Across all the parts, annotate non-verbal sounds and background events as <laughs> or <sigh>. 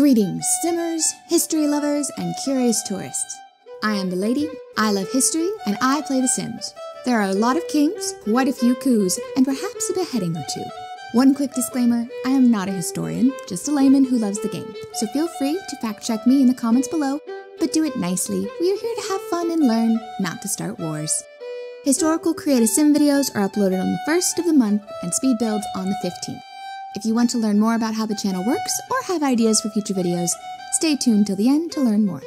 Greetings, simmers, history lovers, and curious tourists. I am the lady, I love history, and I play The Sims. There are a lot of kings, quite a few coups, and perhaps a beheading or two. One quick disclaimer I am not a historian, just a layman who loves the game, so feel free to fact check me in the comments below, but do it nicely. We are here to have fun and learn, not to start wars. Historical Create a Sim videos are uploaded on the 1st of the month and speed builds on the 15th. If you want to learn more about how the channel works or have ideas for future videos, stay tuned till the end to learn more.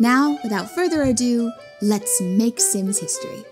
Now, without further ado, let's make Sims history.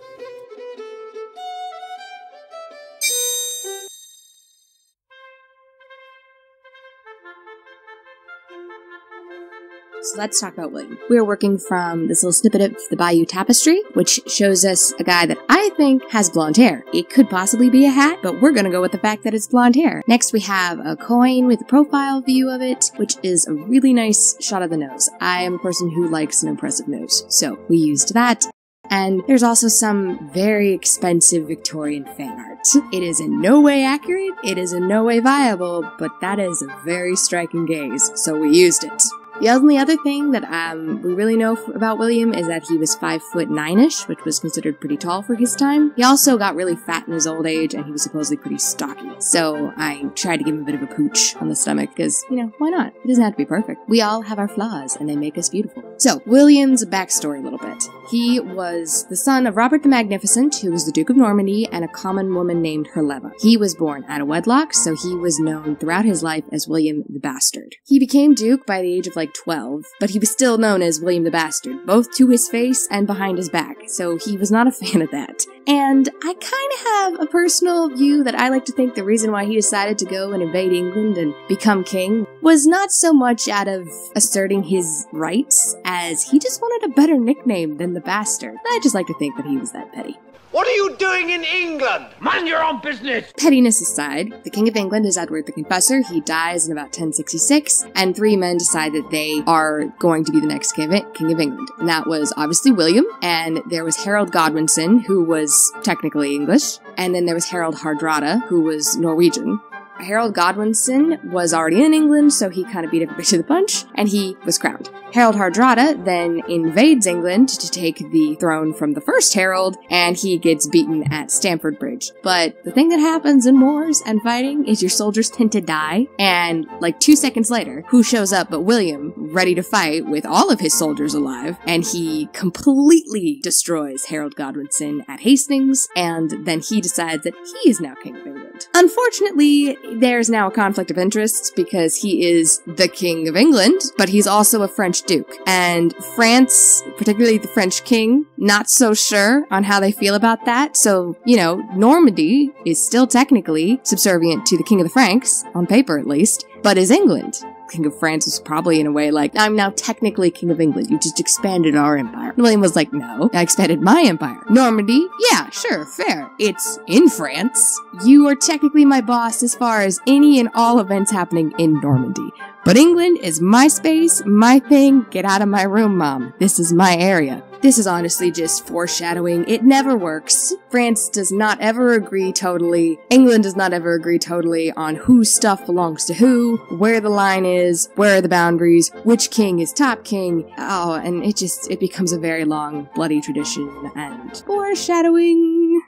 Let's talk about William. We are working from this little snippet of the Bayeux Tapestry, which shows us a guy that I think has blonde hair. It could possibly be a hat, but we're gonna go with the fact that it's blonde hair. Next, we have a coin with a profile view of it, which is a really nice shot of the nose. I am a person who likes an impressive nose, so we used that. And there's also some very expensive Victorian fan art. It is in no way accurate, it is in no way viable, but that is a very striking gaze, so we used it. The only other thing that um, we really know about William is that he was five foot nine-ish, which was considered pretty tall for his time. He also got really fat in his old age, and he was supposedly pretty stocky. So I tried to give him a bit of a pooch on the stomach, because, you know, why not? He doesn't have to be perfect. We all have our flaws, and they make us beautiful. So, William's backstory a little bit. He was the son of Robert the Magnificent, who was the Duke of Normandy, and a common woman named Herleva. He was born out of wedlock, so he was known throughout his life as William the Bastard. He became Duke by the age of like 12, but he was still known as William the Bastard, both to his face and behind his back, so he was not a <laughs> fan of that. And I kind of have a personal view that I like to think the reason why he decided to go and invade England and become king was not so much out of asserting his rights as he just wanted a better nickname than the Bastard. I just like to think that he was that petty. What are you doing in England? Mind your own business! Pettiness aside, the King of England is Edward the Confessor. He dies in about 1066, and three men decide that they are going to be the next King of, King of England. And that was obviously William, and there was Harold Godwinson, who was technically English, and then there was Harold Hardrada, who was Norwegian. Harold Godwinson was already in England, so he kind of beat everybody to the punch, and he was crowned. Harold Hardrada then invades England to take the throne from the first Harold, and he gets beaten at Stamford Bridge. But the thing that happens in wars and fighting is your soldiers tend to die, and like two seconds later, who shows up but William, ready to fight with all of his soldiers alive, and he completely destroys Harold Godwinson at Hastings, and then he decides that he is now King of England. Unfortunately, there's now a conflict of interests because he is the King of England, but he's also a French Duke. And France, particularly the French King, not so sure on how they feel about that. So, you know, Normandy is still technically subservient to the King of the Franks, on paper at least, but is England. King of France was probably in a way like, I'm now technically King of England. You just expanded our empire. William was like, no, I expanded my empire. Normandy? Yeah, sure, fair. It's in France. You are technically my boss as far as any and all events happening in Normandy. But England is my space, my thing. Get out of my room, mom. This is my area. This is honestly just foreshadowing. It never works. France does not ever agree totally. England does not ever agree totally on whose stuff belongs to who, where the line is, where are the boundaries, which king is top king. Oh, and it just, it becomes a very long, bloody tradition and foreshadowing.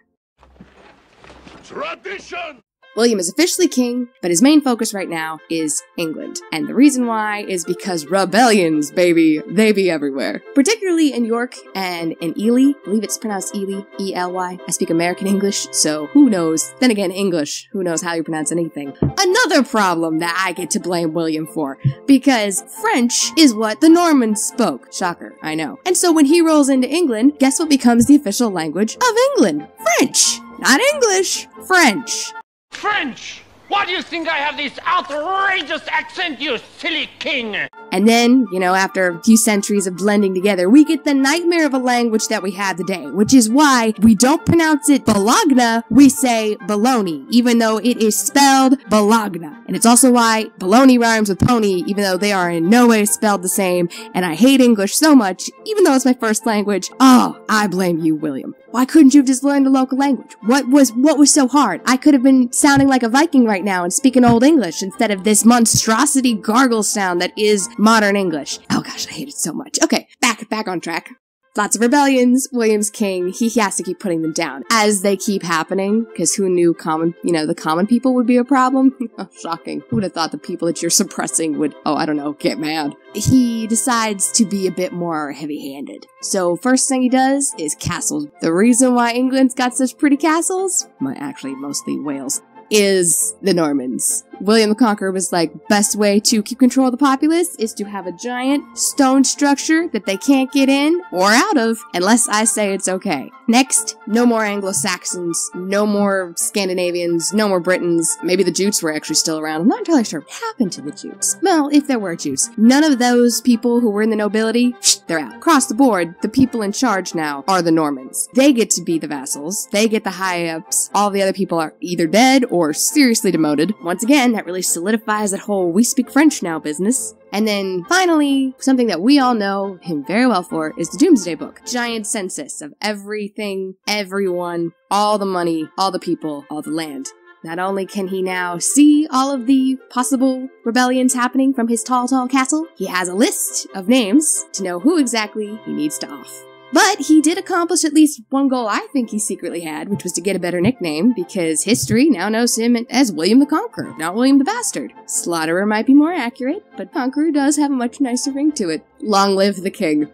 Tradition! William is officially king, but his main focus right now is England. And the reason why is because rebellions, baby, they be everywhere. Particularly in York and in Ely. I believe it's pronounced Ely, E-L-Y. I speak American English, so who knows? Then again, English, who knows how you pronounce anything. Another problem that I get to blame William for, because French is what the Normans spoke. Shocker, I know. And so when he rolls into England, guess what becomes the official language of England? French! Not English, French. French! Why do you think I have this outrageous accent, you silly king? And then, you know, after a few centuries of blending together, we get the nightmare of a language that we have today, which is why we don't pronounce it Bologna, we say baloney, even though it is spelled Bologna. And it's also why baloney rhymes with pony, even though they are in no way spelled the same, and I hate English so much, even though it's my first language. Oh, I blame you, William. Why couldn't you have just learned a local language? What was what was so hard? I could have been sounding like a Viking right now and speaking Old English instead of this monstrosity gargle sound that is modern English. Oh gosh, I hate it so much. Okay, back back on track lots of rebellions. William's king. He, he has to keep putting them down as they keep happening. Because who knew common, you know, the common people would be a problem? <laughs> Oh, shocking. Who would have thought the people that you're <laughs> suppressing would, oh, I don't know, get mad? He decides to be a bit more heavy-handed. So first thing he does is castles. The reason why England's got such pretty castles, actually mostly Wales, is the Normans. William the Conqueror was like, best way to keep control of the populace is to have a giant stone structure that they can't get in or out of unless I say it's okay. Next, no more Anglo-Saxons, no more Scandinavians, no more Britons. Maybe the Jutes were actually still around. I'm not entirely sure what happened to the Jutes. Well, if there were Jutes. None of those people who were in the nobility, they're out. Across the board, the people in charge now are the Normans. They get to be the vassals. They get the high-ups. All the other people are either dead or seriously demoted. Once again, that really solidifies that whole we speak French now business. And then finally, something that we all know him very well for is the Domesday Book. Giant census of everything, everyone, all the money, all the people, all the land. Not only can he now see all of the possible rebellions happening from his tall, tall castle, he has a list of names to know who exactly he needs to off. But he did accomplish at least one goal I think he secretly had, which was to get a better nickname, because history now knows him as William the Conqueror, not William the Bastard. Slaughterer might be more accurate, but Conqueror does have a much nicer ring to it. Long live the king.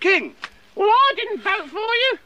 King. Well, I didn't vote for you.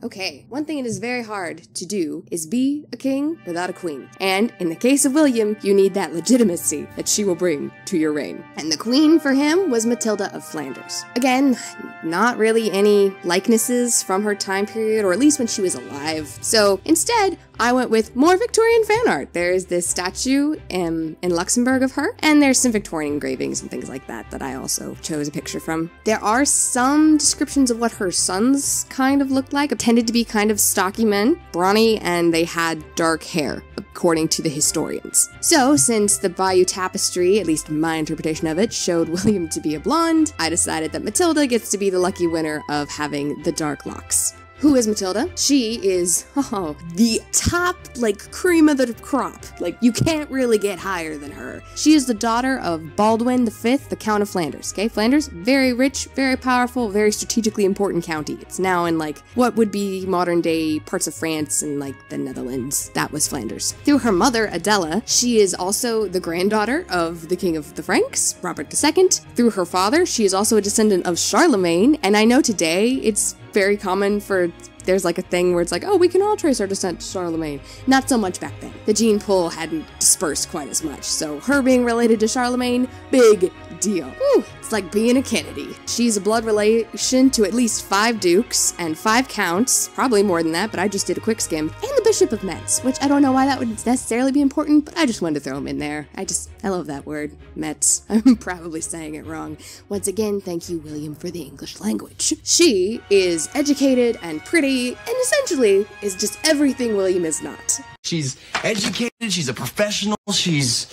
Okay, one thing it is very hard to do is be a king without a queen. And in the case of William, you need that legitimacy that she will bring to your reign. And the queen for him was Matilda of Flanders. Again, not really any likenesses from her time period, or at least when she was alive. So instead, I went with more Victorian fan art. There's this statue in, in Luxembourg of her, and there's some Victorian engravings and things like that that I also chose a picture from. There are some descriptions of what her sons kind of looked like, tended to be kind of stocky men, brawny, and they had dark hair, according to the historians. So, since the Bayeux Tapestry, at least my interpretation of it, showed <laughs> William to be a blonde, I decided that Matilda gets to be the lucky winner of having the dark locks. Who is Matilda? She is, oh, the top, like, cream of the crop. Like, you can't really get higher than her. She is the daughter of Baldwin V, the Count of Flanders. Okay, Flanders, very rich, very powerful, very strategically important county. It's now in, like, what would be modern day parts of France and, like, the Netherlands. That was Flanders. Through her mother, Adela, she is also the granddaughter of the King of the Franks, Robert II. Through her father, she is also a descendant of Charlemagne, and I know today it's very common for there's like a thing where it's like, oh, we can all trace our descent to Charlemagne. Not so much back then. The gene pool hadn't dispersed quite as much, so her being related to Charlemagne, big deal. Whew, it's like being a Kennedy. She's a blood relation to at least five dukes and five counts, probably more than that, but I just did a quick skim, and the Bishop of Metz, which I don't know why that would necessarily be important, but I just wanted to throw him in there. I just, I love that word, Metz. <laughs> I'm probably saying it wrong. Once again, thank you, William, for the English language. She is educated and pretty, and essentially is just everything William is not. She's educated, she's a professional, she's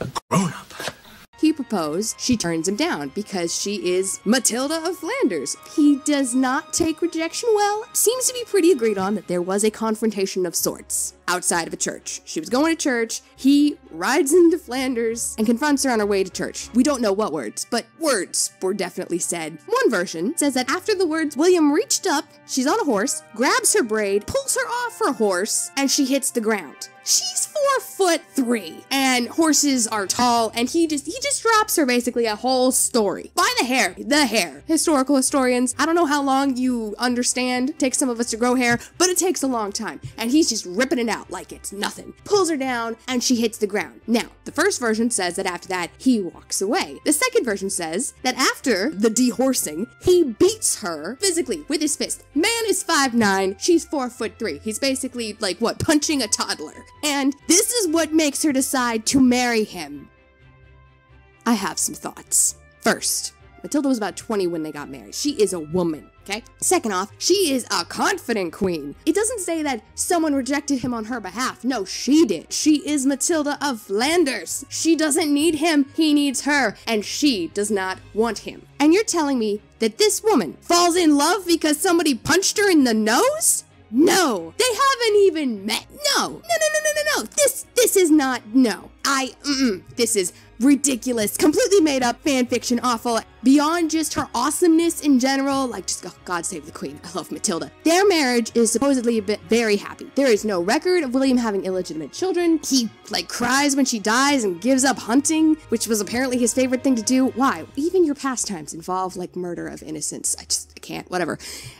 a grown up. He proposed, she turns him down because she is Matilda of Flanders. He does not take rejection well. Seems to be pretty agreed on that there was a confrontation of sorts outside of a church. She was going to church. He rides into Flanders and confronts her on her way to church. We don't know what words, but words were definitely said. One version says that after the words, William reached up, she's on a horse, grabs her braid, pulls her off her horse, and she hits the ground. She's four foot three, and horses are tall, and he just he just drops her basically a whole story by the hair, the hair. Historical historians, I don't know how long you understand. Takes some of us to grow hair, but it takes a long time, and he's just ripping it out like it's nothing. Pulls her down, and she hits the ground. Now, the first version says that after that he walks away. The second version says that after the dehorsing, he beats her physically with his fist. Man is five nine, she's four foot three. He's basically like what punching a toddler, and this is what makes her decide to marry him. I have some thoughts. First, Matilda was about 20 when they got married. She is a woman, okay? Second off, she is a confident queen. It doesn't say that someone rejected him on her behalf. No, she did. She is Matilda of Flanders. She doesn't need him, he needs her, and she does not want him. And you're telling me that this woman falls in love because somebody punched her in the nose? No, they haven't even met. No, no, no, no, no, no, no. This, this is not. No, I. Mm-mm, this is ridiculous, completely made up fan fiction, awful. Beyond just her awesomeness in general, like just oh, God save the Queen. I love Matilda. Their marriage is supposedly bit, very happy. There is no record of William having illegitimate children. He like cries when she dies and gives up hunting, which was apparently his favorite thing to do. Why? Even your pastimes involve like murder of innocents. I just can't. Whatever.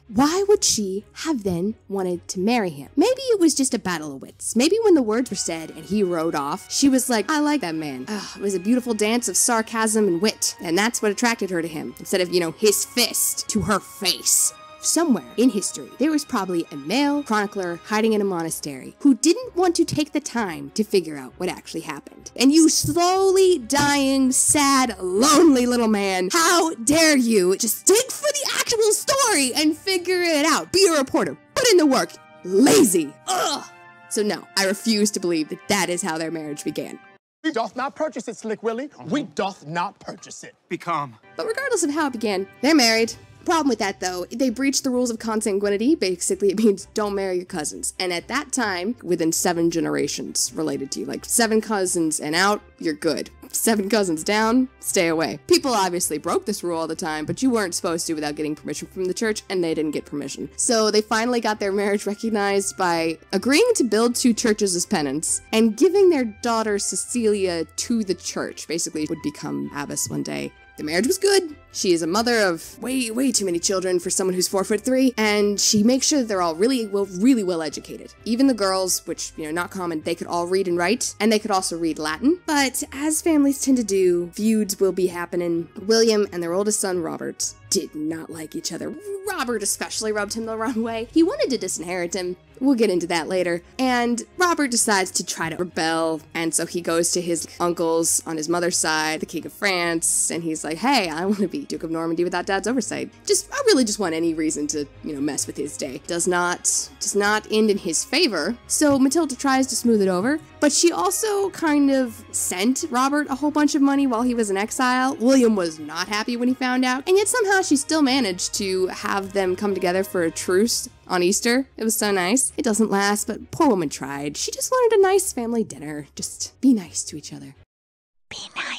Why would she have then wanted to marry him? Maybe it was just a battle of wits. Maybe when the words were said and he rode off, she was like, I like that man. Ugh, it was a beautiful dance of sarcasm and wit, and that's what attracted her to him, instead of, you know, his fist to her face. Somewhere in history, there was probably a male chronicler hiding in a monastery who didn't want to take the time to figure out what actually happened. And you slowly dying, sad, lonely little man, how dare you just dig for the actual story and figure it out? Be a reporter, put in the work. Lazy. Ugh. So, no, I refuse to believe that that is how their marriage began. We doth not purchase it, Slick Willie. We uh-huh. doth not purchase it. Be calm. But regardless of how it began, they're married. Problem with that though, they breached the rules of consanguinity. Basically, it means don't marry your cousins. And at that time, within seven generations related to you, like seven cousins and out, you're good. Seven cousins down, stay away. People obviously broke this rule all the time, but you weren't supposed to without getting permission from the church, and they didn't get permission. So they finally got their marriage recognized by agreeing to build two churches as penance and giving their daughter Cecilia to the church. Basically, would become abbess one day. The marriage was good. She is a mother of way, way too many children for someone who's four foot three, and she makes sure that they're all really well, really well educated. Even the girls, which you know, not common, they could all read and write, and they could also read Latin. But as families tend to do, feuds will be happening. William and their oldest son Robert did not like each other. Robert especially rubbed him the wrong way. He wanted to disinherit him. We'll get into that later. And Robert decides to try to rebel, and so he goes to his uncles on his mother's side, the King of France, and he's like, "Hey, I want to be Duke of Normandy without Dad's oversight. Just, I really just want any reason to, you know, mess with his day." Does not, does not end in his favor. So Matilda tries to smooth it over, but she also kind of sent Robert a whole bunch of money while he was in exile. William was not happy when he found out, and yet somehow she still managed to have them come together for a truce on Easter. It was so nice. It doesn't last, but poor woman tried. She just wanted a nice family dinner. Just be nice to each other. Be nice.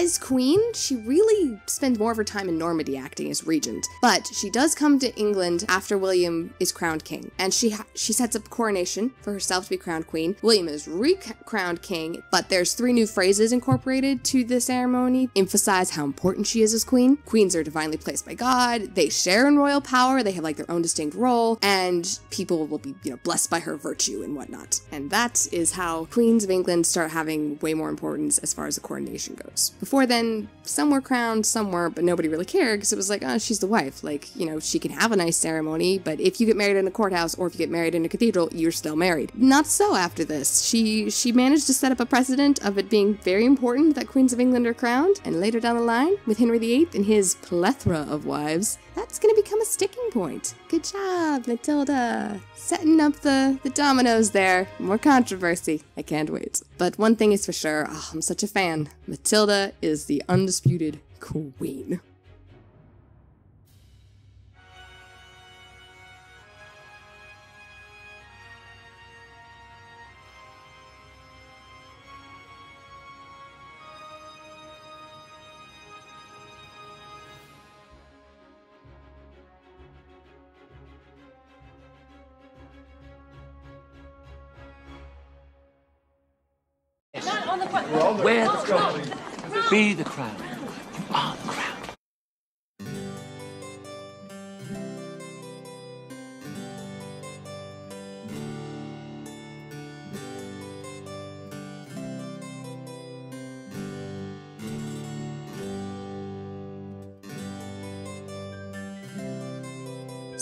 As queen, she really spends more of her time in Normandy acting as regent, but she does come to England after William is crowned king, and she ha- she sets up a coronation for herself to be crowned queen. William is re-crowned king, but there's three new phrases incorporated to the ceremony, emphasize how important she is as queen. Queens are divinely placed by God. They share in royal power. They have like their own distinct role, and people will be you know blessed by her virtue and whatnot. And that is how queens of England start having way more importance as far as the coronation goes. Before then, some were crowned, some weren't, but nobody really cared because it was like, oh, she's the wife. Like, you know, she can have a nice ceremony, but if you get married in a courthouse or if you get married in a cathedral, you're still married. Not so after this. She she managed to set up a precedent of it being very important that queens of England are crowned, and later down the line, with Henry VIII and his plethora of wives, that's going to become a sticking point. Good job, Matilda. Setting up the, the dominoes there. More controversy. I can't wait. But one thing is for sure, oh, I'm such a fan. Matilda is the undisputed queen. Wear the crown. Be the crown.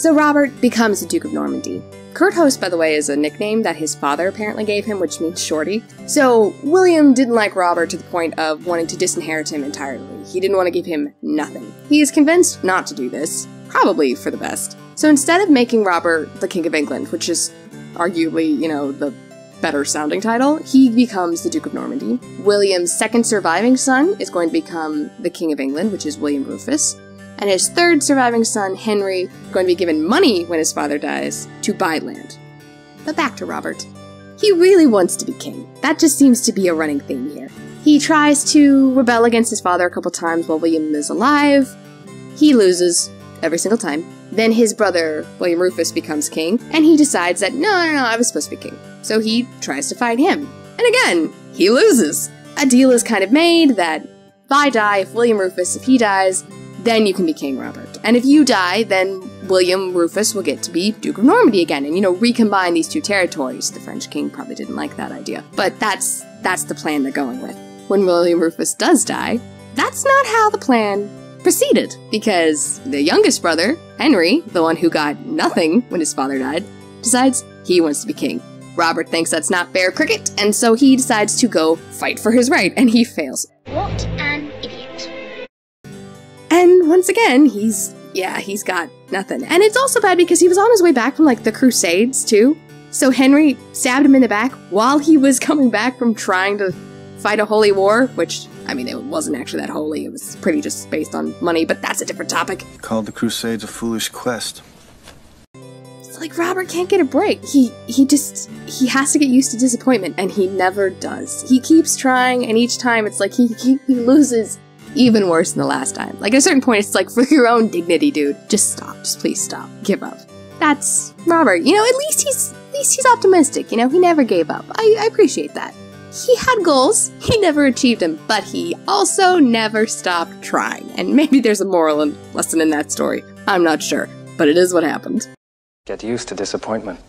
So Robert becomes the Duke of Normandy. Curthose, by the way, is a nickname that his father apparently gave him, which means shorty. So William didn't like Robert to the point of wanting to disinherit him entirely. He didn't want to give him nothing. He is convinced not to do this, probably for the best. So instead of making Robert the King of England, which is arguably, you know, the better sounding title, he becomes the Duke of Normandy. William's second surviving son is going to become the King of England, which is William Rufus and his third surviving son, Henry, going to be given money when his father dies to buy land. But back to Robert. He really wants to be king. That just seems to be a running theme here. He tries to rebel against his father a couple times while William is alive. He loses every single time. Then his brother, William Rufus, becomes king, and he decides that no, no, no, I was supposed to be king. So he tries to fight him. And again, he loses. A deal is kind of made that if I die, if William Rufus, if he dies, then you can be King Robert. And if you die, then William Rufus will get to be Duke of Normandy again and you know recombine these two territories. The French king probably didn't like that idea. But that's that's the plan they're going with. When William Rufus does die, that's not how the plan proceeded because the youngest brother, Henry, the one who got nothing when his father died, decides he wants to be king. Robert thinks that's not fair cricket, and so he decides to go fight for his right, and he fails. Once again, he's yeah, he's got nothing. And it's also bad because he was on his way back from like the Crusades too. So Henry stabbed him in the back while he was <laughs> coming back from trying to fight a holy war, which I mean it wasn't actually that holy. It was pretty just based on money, but that's a different topic. Called the Crusades a foolish quest. It's like Robert can't get a break. He he just he has to get used to disappointment and he never does. He keeps trying and each time it's like he he, he loses even worse than the last time. Like at a certain point, it's like <laughs> for your own dignity, dude, just stop. Just please stop. Give up. That's Robert. You know, at least he's at least he's optimistic. You know, he never gave up. I, I appreciate that. He had goals. <laughs> He never achieved them, but he also never stopped trying. And maybe there's a moral in- lesson in that story. I'm not sure, but it is what happened. Get used to disappointment.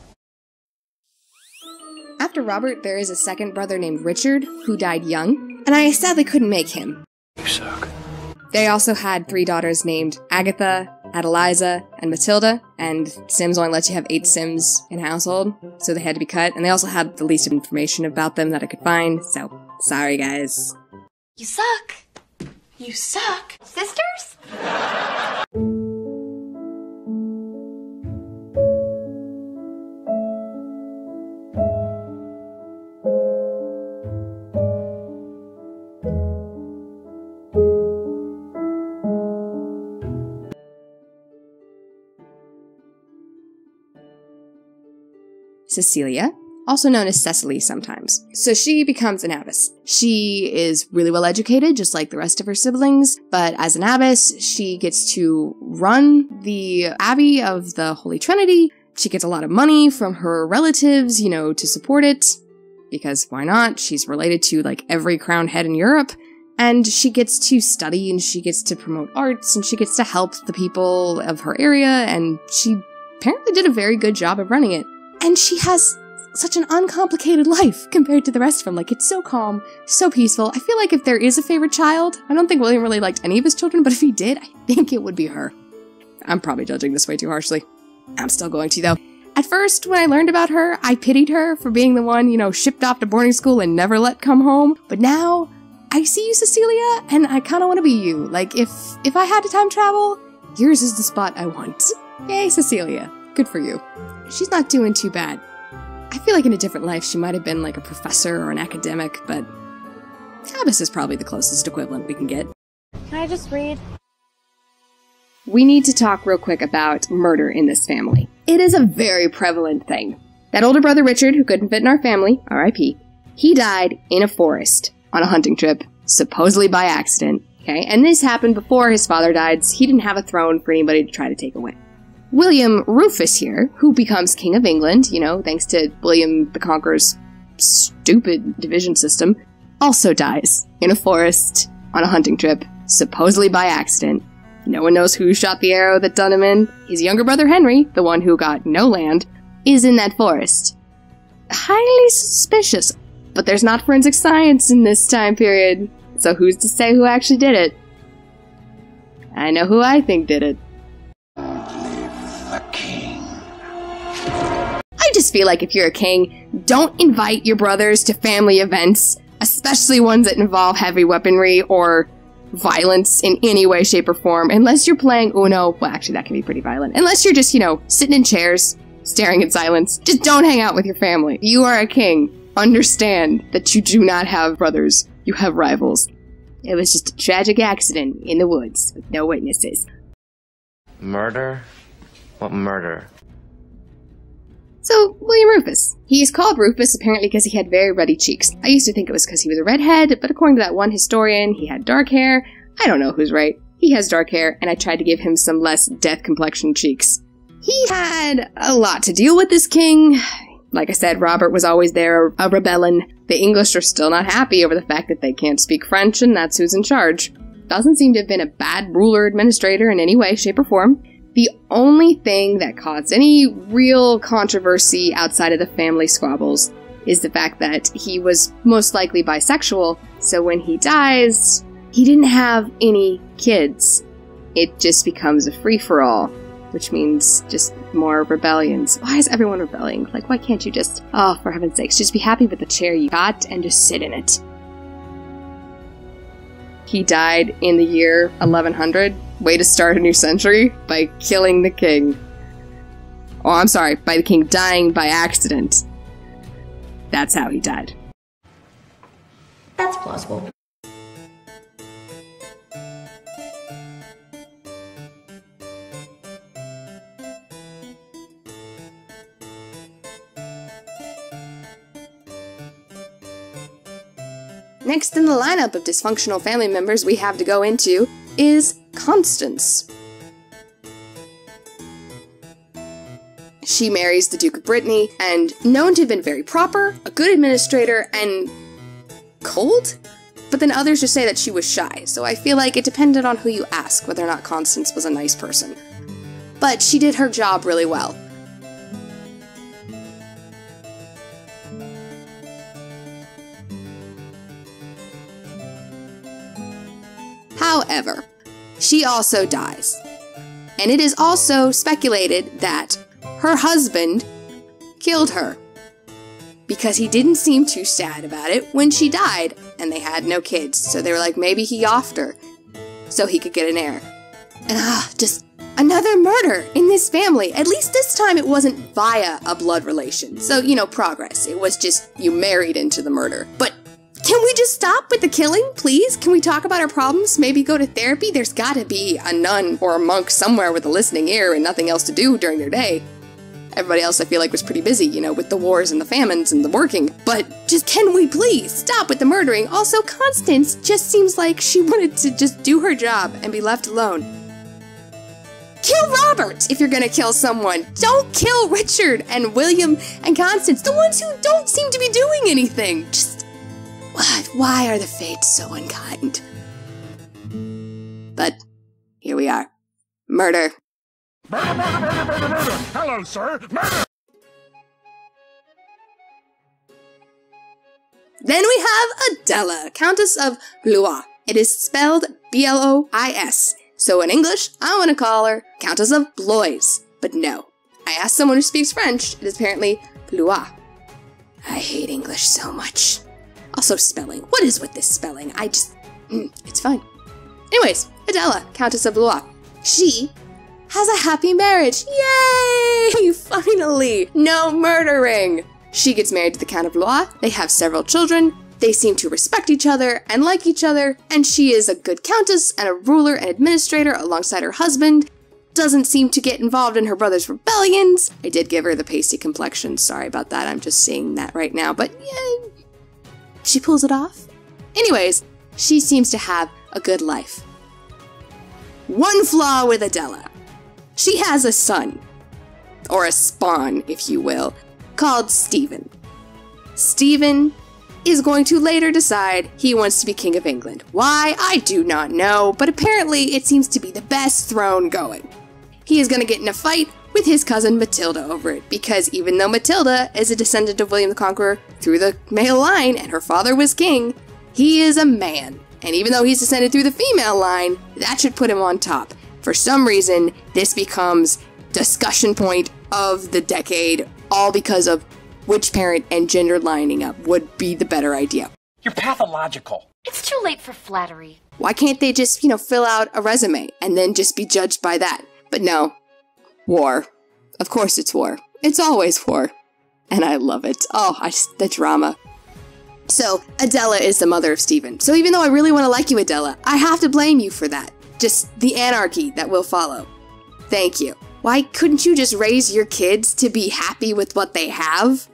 After Robert, there is a second brother named Richard who died young, and I sadly couldn't make him. You suck. They also had three daughters named Agatha, Adeliza, and Matilda, and Sims only lets you have eight Sims in a household, so they had to be cut, and they also had the least information about them that I could find, so sorry guys. You suck. You suck. Sisters? <laughs> Cecilia, also known as Cecily sometimes. So she becomes an abbess. She is really well educated, just like the rest of her siblings, but as an abbess, she gets to run the Abbey of the Holy Trinity. She gets a lot of money from her relatives, you know, to support it, because why not? She's related to like every crown head in Europe. And she gets to study and she gets to promote arts and she gets to help the people of her area and she apparently did a very good job of running it. And she has such an uncomplicated <laughs> life compared to the rest of them. Like, it's so calm, so peaceful. I feel like if there is a favorite child, I don't think William really liked any of his children, but if he did, I think it would be her. I'm probably judging this way too harshly. I'm still going to, though. At first, when I learned about her, I pitied her for being the one, you know, shipped off to boarding school and never let come home. But now, I see you, Cecilia, and I kind of want to be you. Like, if if I had to time travel, yours is the spot I want. Yay, Cecilia. Good for you. She's not doing too bad. I feel like in a different life she might have been like a professor or an academic, but Abbess is probably the closest equivalent we can get. Can I just read? We need to talk real quick about murder in this family. It is a very prevalent thing. That older brother Richard, who couldn't fit in our family, RIP, he died in a forest on a hunting trip, supposedly by accident. Okay, and this happened before his father died, so he didn't have a throne for anybody to try to take away. William Rufus here, who becomes King of England, you know, thanks to William the Conqueror's stupid division system, also dies in a forest on a hunting trip, supposedly by accident. No one knows who shot the arrow that done him in. His younger brother Henry, the one who got no land, is in that forest. Highly suspicious, but there's not forensic science in this time period, so who's to say who actually did it? I know who I think did it. Just feel like if you're a king, don't invite your brothers to family events, especially ones that involve heavy weaponry or violence in any way, shape, or form, unless you're playing oh Uno. Well, actually, that can be pretty violent. Unless you're just, you know, sitting in chairs, staring in silence. Just don't hang out with your family. You are a king. Understand that you do not have brothers, you have rivals. It was just a tragic accident in the woods with no witnesses. Murder? What murder? So, William Rufus. He's called Rufus apparently because he had very ruddy cheeks. I used to think it was because he was a redhead, but according to that one historian, he had dark hair. I don't know who's right. He has dark hair, and I tried to give him some less death complexion cheeks. He had a lot to deal with this king. Like I said, Robert was always there, a rebellion. The English are still not happy over the fact that they can't speak French, and that's who's in charge. Doesn't seem to have been a bad ruler administrator in any way, shape, or form. The only thing that caused any real controversy outside of the family squabbles is the fact that he was most likely bisexual, so when he dies, he didn't have any kids. It just becomes a free for all, which means just more rebellions. Why is everyone rebelling? Like, why can't you just, oh, for heaven's sakes, just be happy with the chair you got and just sit in it? He died in the year 1100. Way to start a new century by killing the king. Oh, I'm sorry, by the king dying by accident. That's how he died. That's plausible. Next in the lineup of dysfunctional family members we have to go into is Constance. She marries the Duke of Brittany, and known to have been very proper, a good administrator, and cold? But then others just say that she was shy, so I feel like it depended on who you ask whether or not Constance was a nice person. But she did her job really well. However, she also dies. And it is also speculated that her husband killed her. Because he didn't seem too sad about it when she died, and they had no kids, so they were like, maybe he offed her so he could get an heir. And ah, just another murder in this family. At least this time it wasn't via a blood relation. So, you know, progress. It was just you married into the murder. But can we just stop with the killing, please? Can we talk about our problems? Maybe go to therapy? There's gotta be a nun or a monk somewhere with a listening ear and nothing else to do during their day. Everybody else I feel like was pretty busy, you know, with the wars and the famines and the working. But just can we please stop with the murdering? Also, Constance just seems like she <laughs> wanted to just do her job and be left alone. Kill Robert if you're gonna kill someone. Don't kill Richard and William and Constance, the ones who don't seem to be doing anything. Just? Why are the fates so unkind? But here we are. Murder. Murder, murder, murder, murder, murder! Hello, sir! Murder! Then we have Adela, Countess of Blois. It is spelled B L O I S. So in English, I want to call her Countess of Blois. But no. I asked someone who speaks French. It is apparently Blois. I hate English so much. Also, spelling. What is with this spelling? I just. Mm, it's fine. Anyways, Adela, Countess of Blois. She has a happy marriage. Yay! <laughs> Finally! No murdering! She gets married to the Count of Blois. They have several children. They seem to respect each other and like each other, and she is a good countess and a ruler and administrator alongside her husband. Doesn't seem to get involved in her brother's rebellions. I did give her the pasty complexion. Sorry about that. I'm just seeing that right now, but yeah, she pulls it off. Anyways, she seems to have a good life. One flaw with Adela. She has a son, or a spawn, if you will, called Stephen. Stephen is going to later decide he wants to be King of England. Why, I do not know, but apparently it seems to be the best throne going. He is going to get in a fight with his cousin Matilda over it, because even though Matilda is a descendant of William the Conqueror through the male line and her father was king, he is a man. And even though he's descended through the female line, that should put him on top. For some reason, this becomes discussion point of the decade, all because of which parent and gender lining up would be the better idea. You're pathological. It's too late for flattery. Why can't they just, you know, fill out a resume and then just be judged by that? But no. War. Of course it's war. It's always war. And I love it. Oh, I just, the drama. So, Adela is the mother of Stephen. So even though I really want to like you, Adela, I have to blame you for that. Just the anarchy that will follow. Thank you. Why couldn't you just raise your kids to be happy with what they have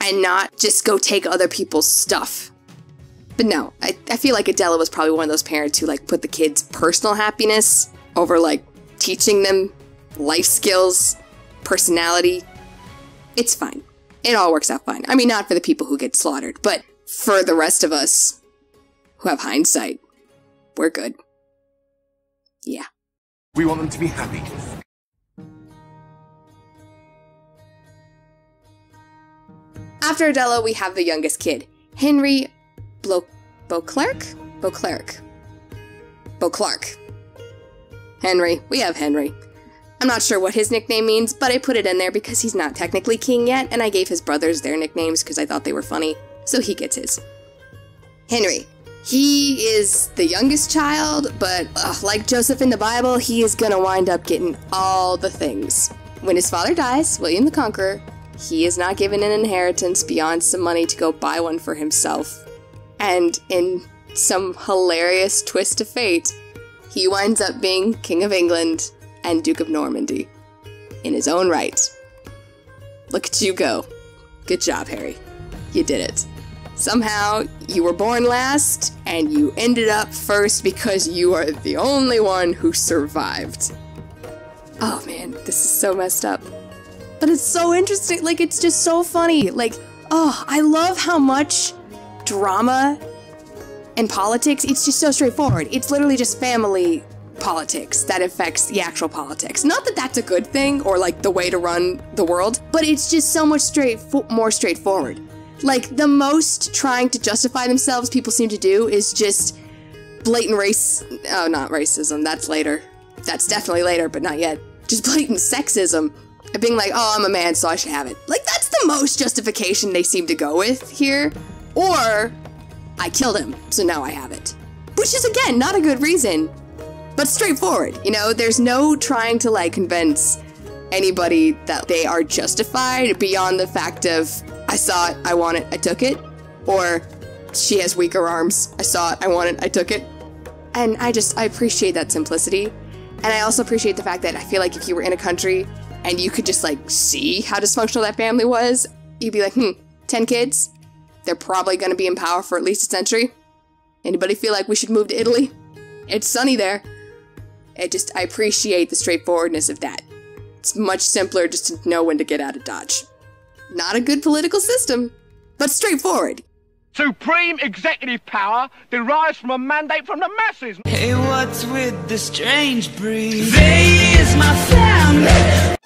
and not just go take other people's stuff? But no, I, I feel like Adela was probably one of those parents who like put the kids' personal happiness over like teaching them life skills, personality. It's fine. It all works out fine. I mean, not for the people who get slaughtered, but for the rest of us who have hindsight, we're good. Yeah. We want them to be happy. After Adela, we have the youngest kid, Henry Blo- Beauclerc? Beauclerc. Beauclerc. Henry. We have Henry. I'm not sure what his nickname means, but I put it in there because he's not technically king yet, and I gave his brothers their nicknames because I thought they were funny, so he gets his. Henry. He is the youngest child, but ugh, like Joseph in the Bible, he is gonna wind up getting all the things. When his father dies, William the Conqueror, he is not given an inheritance beyond some money to go buy one for himself. And in some hilarious twist of fate, he winds up being King of England and Duke of Normandy in his own right. Look at you go. Good job, Harry. You did it. Somehow, you were born last, and you ended up first because you are the only one who survived. Oh man, this is so messed up. But it's so interesting. Like, it's just so funny. Like, oh, I love how much drama and politics, it's just so straightforward. It's literally just family politics that affects the actual politics. Not that that's a good thing or like the way to run the world, but it's just so much straight more straightforward. Like the most trying to justify themselves people seem to do is just blatant race oh not racism, that's later. That's definitely later, but not yet. Just blatant sexism. And being like, oh, I'm a man, so I should have it. Like, that's the most justification they seem to go with here. Or, I killed him, so now I have it. Which is, again, not a good reason, but straightforward. You know, there's no trying to, like, convince anybody that they are justified beyond the fact of, I saw it, I want it, I took it. Or, she has weaker arms, I saw it, I want it, I took it. And I just, I appreciate that simplicity. And I also appreciate the fact that I feel like if you were in a country and you could just like see how dysfunctional that family was, you'd be like, hmm, 10 kids? They're probably gonna be in power for at least a century. Anybody feel like we should move to Italy? It's sunny there. It just, I appreciate the straightforwardness of that. It's much simpler just to know when to get out of Dodge. Not a good political system, but straightforward. Supreme executive power derives from a mandate from the masses. Hey, what's with the strange breeze? They is my family.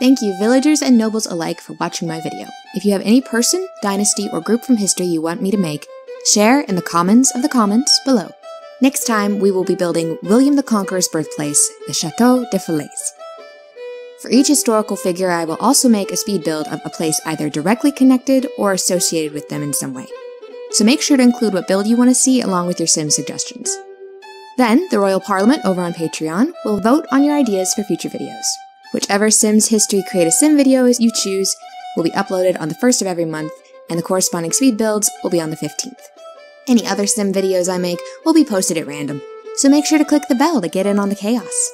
Thank you, villagers and nobles alike, for watching my video. If you have any person, dynasty, or group from history you want me to make, share in the comments of the comments below. Next time, we will be building William the Conqueror's birthplace, the Chateau de Falaise. For each historical figure, I will also make a speed build of a place either directly connected or associated with them in some way. So make sure to include what build you want to see along with your sim suggestions. Then, the Royal Parliament over on Patreon will vote on your ideas for future videos. Whichever Sims History Create a Sim video you choose will be uploaded on the first of every month, and the corresponding speed builds will be on the 15th. Any other Sim videos I make will be posted at random, so make sure to click the bell to get in on the chaos.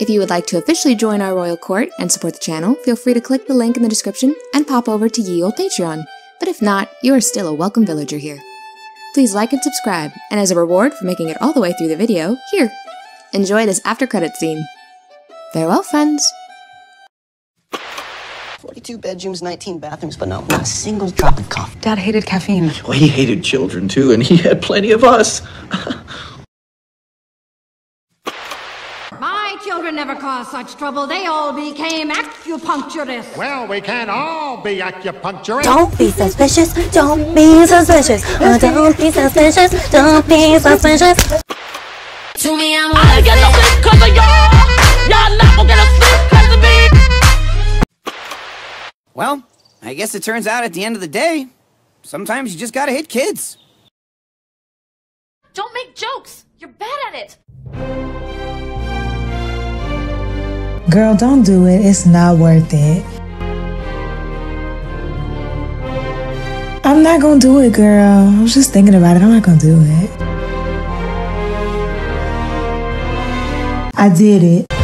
If you would like to officially join our royal court and support the channel, feel free to click the link in the description and pop over to ye old Patreon. But if not, you are still a welcome villager here. Please like and subscribe, and as a reward for making it all the way through the video, here, enjoy this after credit scene. Farewell, friends! 32 bedrooms, 19 bathrooms, but not, not a single drop of coffee. Dad hated caffeine. Well, he hated children too, and he had plenty of us. <laughs> My children never caused such trouble. They all became acupuncturists. Well, we can't all be acupuncturists. Don't be suspicious. Don't be suspicious. Oh, don't be suspicious. Don't be suspicious. To me, I'm I get no sleep cause of y'all. Y'all not gonna Well, I guess it turns out at the end of the day, sometimes you just gotta hit kids. Don't make jokes. You're bad at it. Girl, don't do it. It's not worth it. I'm not gonna do it, girl. I was just thinking about it. I'm not gonna do it. I did it.